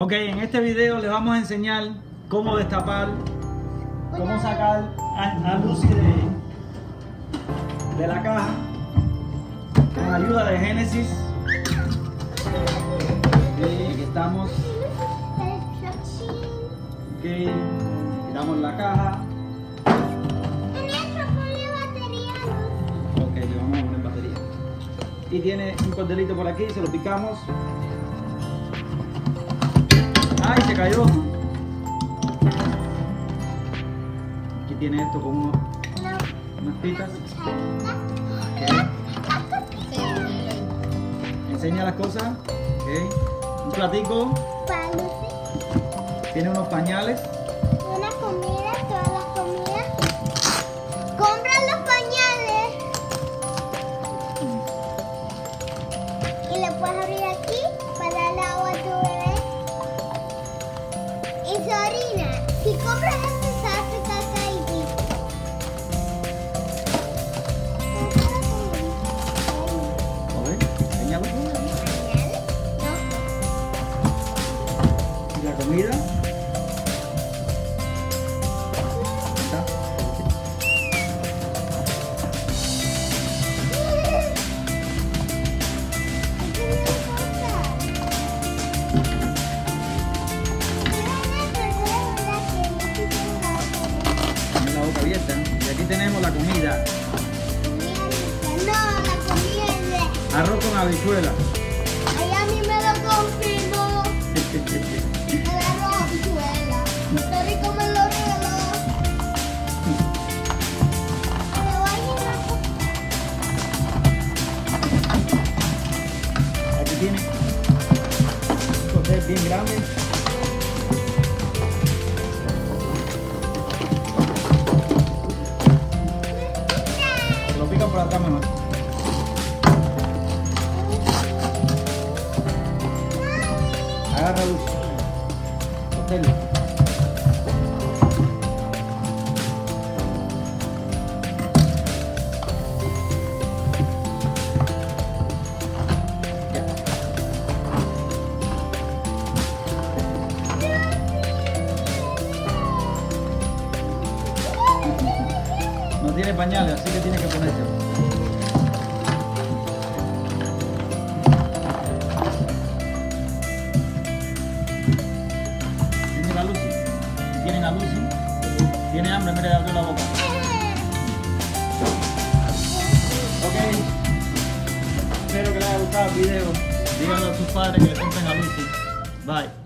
Ok, en este video les vamos a enseñar cómo destapar, cómo sacar a, a Lucy de, la caja con ayuda de Génesis. Ok, aquí estamos. Ok, quitamos la caja. Ok, le vamos a poner batería. Y tiene un cordelito por aquí, se lo picamos. ¡Ay, se cayó! Aquí tiene esto con unos, unas pitas. Enseña las cosas. Ok. Un platico. Tiene unos pañales. Una comida, todas las comidas. Compra los pañales. Y lo puedes abrir aquí para darle agua a tu bebé. Se orina. Si compras esto, se caca y pis. A ver, enséñalo. ¿Pañales? No. Y la comida. La comida. No, la comida es de... Arroz con habichuela. Ay, a mí me lo confirmó. El arroz habichuela. Qué rico me lo regaló. Aquí tiene un cóctel bien grande. Ya. No tiene pañales, así que tiene que ponerse. Tiene hambre, mire, abrió la boca. Ok. Espero que les haya gustado el video. Díganle a sus padres que le compren a Lucy. Bye.